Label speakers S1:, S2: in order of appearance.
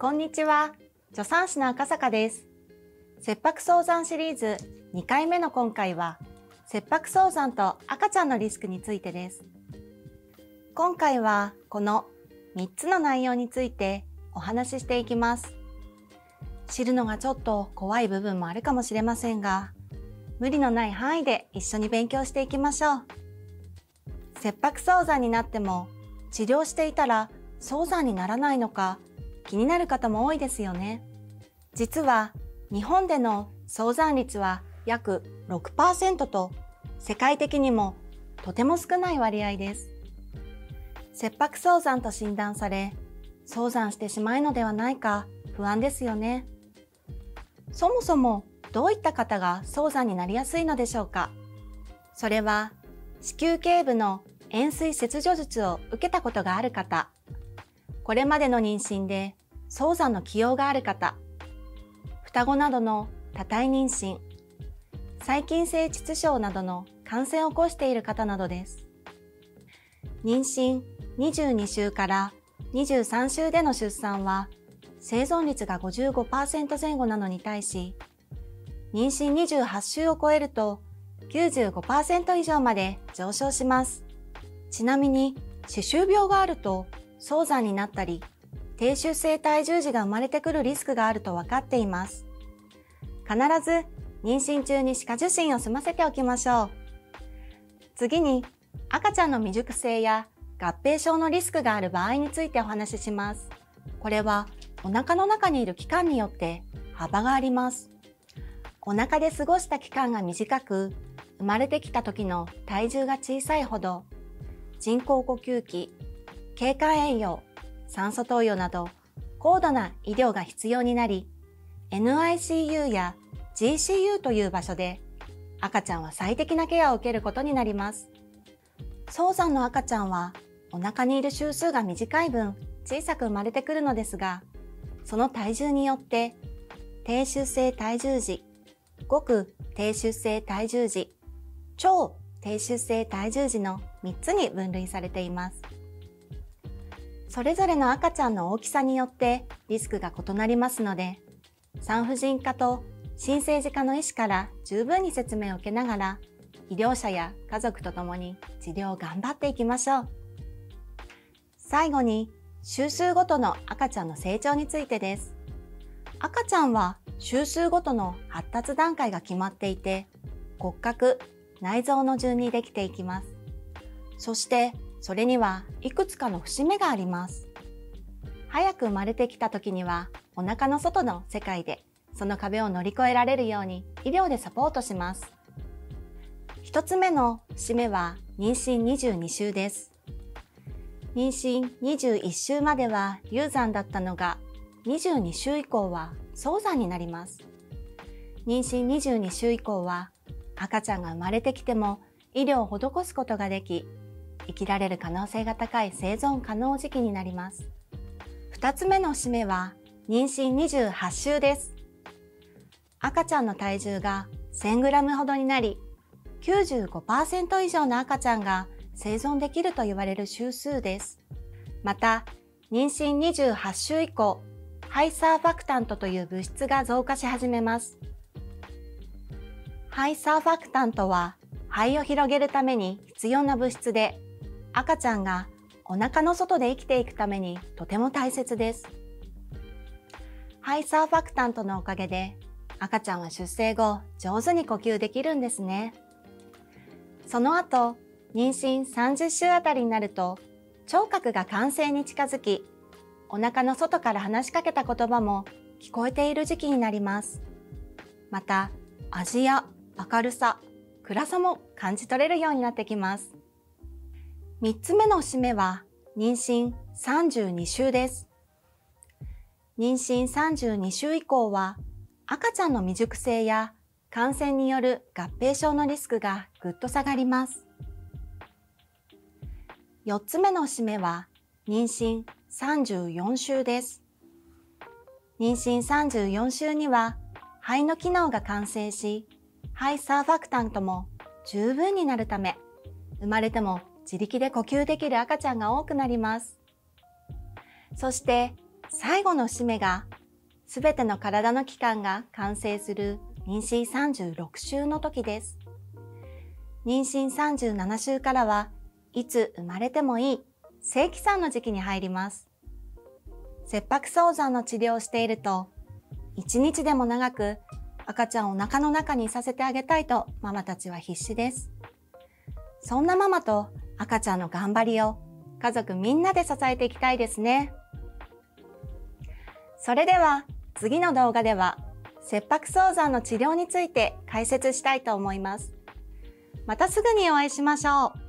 S1: こんにちは。助産師の赤坂です。切迫早産シリーズ2回目の今回は、切迫早産と赤ちゃんのリスクについてです。今回はこの3つの内容についてお話ししていきます。知るのがちょっと怖い部分もあるかもしれませんが、無理のない範囲で一緒に勉強していきましょう。切迫早産になっても治療していたら早産にならないのか気になる方も多いですよね。実は日本での早産率は約6%と世界的にもとても少ない割合です。切迫早産と診断され早産してしまうのではないか不安ですよね。そもそもどういった方が早産になりやすいのでしょうかそれは子宮頸部の円錐切除術を受けたことがある方、これまでの妊娠で早産の起用がある方、双子などの多体妊娠、細菌性窒症などの感染を起こしている方などです。妊娠22週から23週での出産は生存率が55%前後なのに対し、妊娠28週を超えると95%以上まで上昇します。ちなみに、歯周病があると早産になったり、低出生体重児が生まれてくるリスクがあると分かっています。必ず妊娠中に歯科受診を済ませておきましょう。次に、赤ちゃんの未熟性や合併症のリスクがある場合についてお話しします。これはお腹の中にいる期間によって幅があります。お腹で過ごした期間が短く、生まれてきた時の体重が小さいほど、人工呼吸器、経管栄養、酸素投与など高度な医療が必要になり、NICU や GCU という場所で赤ちゃんは最適なケアを受けることになります。早産の赤ちゃんはお腹にいる週数が短い分小さく生まれてくるのですが、その体重によって低出生体重時、ごく低出生体重時、超低出生体重時の3つに分類されています。それぞれの赤ちゃんの大きさによってリスクが異なりますので、産婦人科と新生児科の医師から十分に説明を受けながら、医療者や家族と共に治療を頑張っていきましょう。最後に、週数ごとの赤ちゃんの成長についてです。赤ちゃんは週数ごとの発達段階が決まっていて、骨格、内臓の順にできていきます。そして、それにはいくつかの節目があります。早く生まれてきた時には、お腹の外の世界で、その壁を乗り越えられるように医療でサポートします。一つ目の節目は妊娠22週です。妊娠21週までは流産だったのが、22週以降は早産になります。妊娠22週以降は赤ちゃんが生まれてきても医療を施すことができ、生きられる可能性が高い生存可能時期になります。二つ目の節目は妊娠28週です。赤ちゃんの体重が 1000g ほどになり、95%以上の赤ちゃんが生存できると言われる週数です。また、妊娠28週以降、ハイサーファクタントという物質が増加し始めます。ハイサーファクタントは肺を広げるために必要な物質で、赤ちゃんがお腹の外で生きていくためにとても大切です。ハイサーファクタントのおかげで赤ちゃんは出生後上手に呼吸できるんですね。その後、妊娠30週あたりになると聴覚が完成に近づき、お腹の外から話しかけた言葉も聞こえている時期になります。また、味や明るさ、暗さも感じ取れるようになってきます。三つ目の節目は、妊娠32週です。妊娠32週以降は、赤ちゃんの未熟性や感染による合併症のリスクがぐっと下がります。四つ目の節目は、妊娠34週です。妊娠34週には、肺の機能が完成し、ハイサーファクタントも十分になるため、生まれても自力で呼吸できる赤ちゃんが多くなります。そして、最後の節目が、すべての体の器官が完成する妊娠36週の時です。妊娠37週からはいつ生まれてもいい正規産の時期に入ります。切迫早産の治療をしていると、一日でも長く赤ちゃんをお腹の中にいさせてあげたいとママたちは必死です。そんなママと赤ちゃんの頑張りを家族みんなで支えていきたいですね。それでは次の動画では切迫早産の治療について解説したいと思います。またすぐにお会いしましょう。